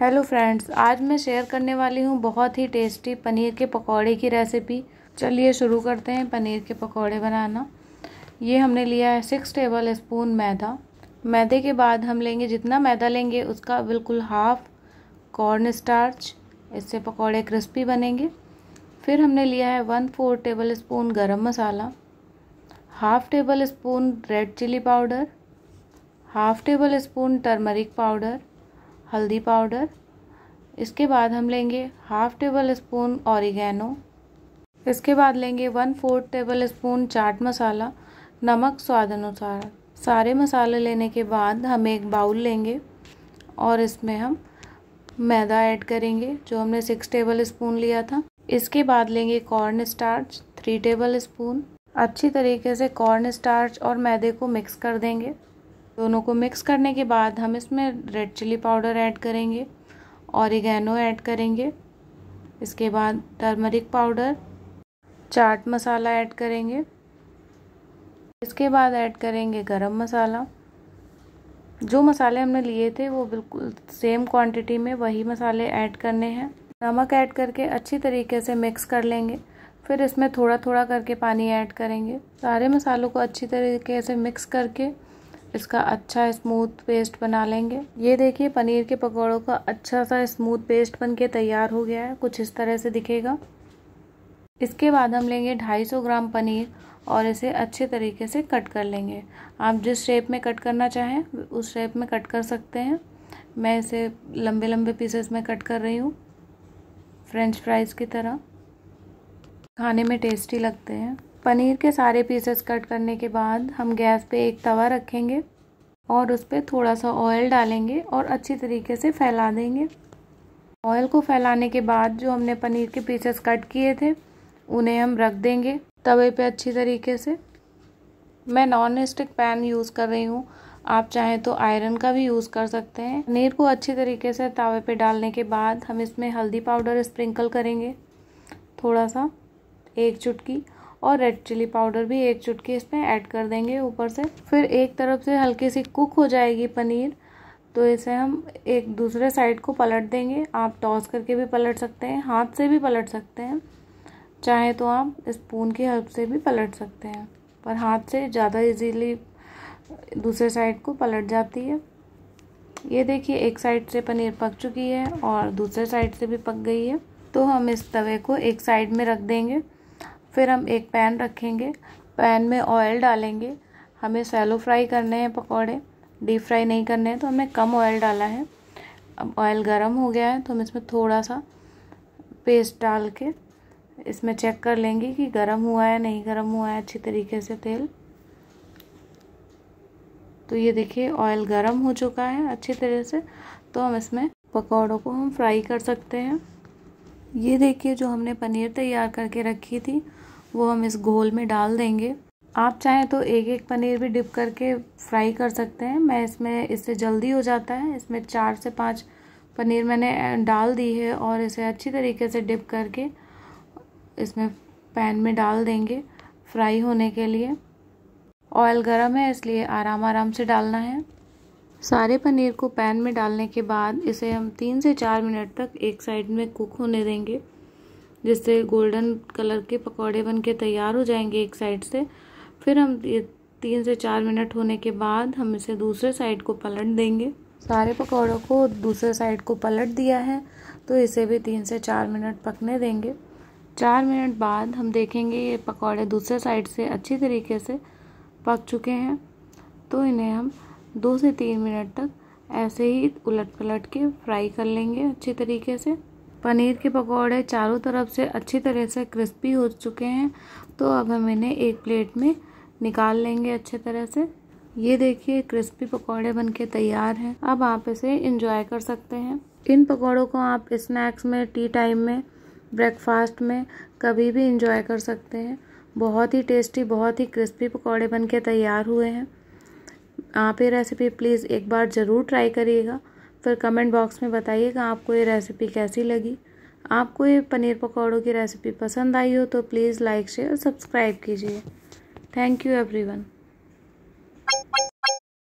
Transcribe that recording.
Hello friends आज मैं share करने वाली हूँ बहुत ही टेस्टी पनीर के पकौड़े की रेसिपी चलिए शुरू करते हैं पनीर के पकौड़े बनाना। ये हमने लिया है सिक्स टेबल स्पून मैदा। मैदे के बाद हम लेंगे, जितना मैदा लेंगे उसका बिल्कुल हाफ़ कॉर्न स्टार्च इससे पकौड़े क्रिस्पी बनेंगे। फिर हमने लिया है वन फोर टेबल स्पून गर्म मसाला। Half tablespoon red chilli powder half tablespoon turmeric powder हल्दी पाउडर। इसके बाद हम लेंगे हाफ़ टेबल स्पून ऑरिगेनो इसके बाद लेंगे one fourth tablespoon chaat masala, नमक स्वाद अनुसार। सारे मसाले लेने के बाद हम एक बाउल लेंगे और इसमें हम मैदा ऐड करेंगे, जो हमने सिक्स टेबल स्पून लिया था। इसके बाद लेंगे corn starch, three tablespoon अच्छी तरीके से कॉर्न स्टार्च और मैदे को मिक्स कर देंगे। दोनों को मिक्स करने के बाद हम इसमें रेड चिली पाउडर ऐड करेंगे ऑरिगेनो ऐड करेंगे। इसके बाद turmeric powder, chaat masala add करेंगे। इसके बाद ऐड करेंगे गरम मसाला। जो मसाले हमने लिए थे वो बिल्कुल सेम क्वांटिटी में वही मसाले ऐड करने हैं। नमक ऐड करके अच्छी तरीके से मिक्स कर लेंगे। फिर इसमें थोड़ा थोड़ा करके पानी ऐड करेंगे। सारे मसालों को अच्छी तरीके से मिक्स करके इसका अच्छा स्मूथ पेस्ट बना लेंगे। ये देखिए, पनीर के पकौड़ों का अच्छा सा स्मूथ पेस्ट बन के तैयार हो गया है। कुछ इस तरह से दिखेगा। इसके बाद हम लेंगे 250 ग्राम पनीर और इसे अच्छे तरीके से कट कर लेंगे। आप जिस शेप में कट करना चाहें, उस शेप में कट कर सकते हैं। मैं इसे लंबे लंबे पीसेस में कट कर रही हूँ। फ्रेंच फ्राइज़ की तरह। खाने में टेस्टी लगते हैं। पनीर के सारे पीसेस कट करने के बाद हम गैस पे एक तवा रखेंगे और उस पर थोड़ा सा ऑयल डालेंगे और अच्छी तरीके से फैला देंगे। ऑयल को फैलाने के बाद जो हमने पनीर के पीसेस कट किए थे, उन्हें हम रख देंगे तवे पे अच्छी तरीके से। मैं नॉन स्टिक पैन यूज़ कर रही हूँ। आप चाहें तो आयरन का भी यूज़ कर सकते हैं। पनीर को अच्छी तरीके से तवे पे डालने के बाद हम इसमें हल्दी पाउडर स्प्रिंकल करेंगे। थोड़ा सा, एक चुटकी। और रेड चिली पाउडर भी एक चुटकी इसमें ऐड कर देंगे ऊपर से। फिर एक तरफ़ से हल्की सी कुक हो जाएगी पनीर। तो इसे हम एक दूसरे साइड को पलट देंगे। आप टॉस करके भी पलट सकते हैं, हाथ से भी पलट सकते हैं। चाहे तो आप स्पून की हेल्प से भी पलट सकते हैं, पर हाथ से ज़्यादा इजीली दूसरे साइड को पलट जाती है। ये देखिए, एक साइड से पनीर पक चुकी है और दूसरे साइड से भी पक गई है। तो हम इस तवे को एक साइड में रख देंगे। फिर हम एक पैन रखेंगे। पैन में ऑयल डालेंगे। हमें सैलो फ्राई करने हैं पकौड़े। डीप फ्राई नहीं करने हैं तो हमने कम ऑयल डाला है। अब ऑयल गर्म हो गया है तो हम इसमें थोड़ा सा पेस्ट डाल के इसमें चेक कर लेंगे कि गर्म हुआ है, नहीं गर्म हुआ है, अच्छी तरीके से तेल। तो ये देखिए ऑयल गर्म हो चुका है अच्छी तरह से। तो हम इसमें पकौड़ों को हम फ्राई कर सकते हैं। ये देखिए जो हमने पनीर तैयार करके रखी थी, वो हम इस घोल में डाल देंगे। आप चाहें तो एक एक पनीर भी डिप करके फ्राई कर सकते हैं। मैं इसमें, इससे जल्दी हो जाता है। इसमें चार से पाँच पनीर मैंने डाल दी है और इसे अच्छी तरीके से डिप करके इसमें पैन में डाल देंगे फ्राई होने के लिए। ऑयल गर्म है, इसलिए आराम आराम से डालना है। सारे पनीर को पैन में डालने के बाद इसे हम तीन से चार मिनट तक एक साइड में कुक होने देंगे, जिससे गोल्डन कलर के पकौड़े बन के तैयार हो जाएँगे एक साइड से। फिर हम ये तीन से चार मिनट होने के बाद हम इसे दूसरे साइड को पलट देंगे। सारे पकौड़ों को दूसरे साइड को पलट दिया है तो इसे भी तीन से चार मिनट पकने देंगे। चार मिनट बाद हम देखेंगे ये पकौड़े दूसरे साइड से अच्छी तरीके से पक चुके हैं तो इन्हें हम दो से तीन मिनट तक ऐसे ही उलट पलट के फ्राई कर लेंगे अच्छी तरीके से। पनीर के पकौड़े चारों तरफ़ से अच्छी तरह से क्रिस्पी हो चुके हैं तो अब हम इन्हें एक प्लेट में निकाल लेंगे अच्छे तरह से। ये देखिए, क्रिस्पी पकौड़े बनके तैयार हैं। अब आप इसे इंजॉय कर सकते हैं। इन पकौड़ों को आप स्नैक्स में टी टाइम में ब्रेकफास्ट में कभी भी इंजॉय कर सकते हैं। बहुत ही टेस्टी बहुत ही क्रिस्पी पकौड़े बनके तैयार हुए हैं। आप ये रेसिपी प्लीज़ एक बार ज़रूर ट्राई करिएगा। फिर कमेंट बॉक्स में बताइएगा आपको ये रेसिपी कैसी लगी। आपको ये पनीर पकौड़ों की रेसिपी पसंद आई हो तो प्लीज़ लाइक शेयर सब्सक्राइब कीजिए। Thank you everyone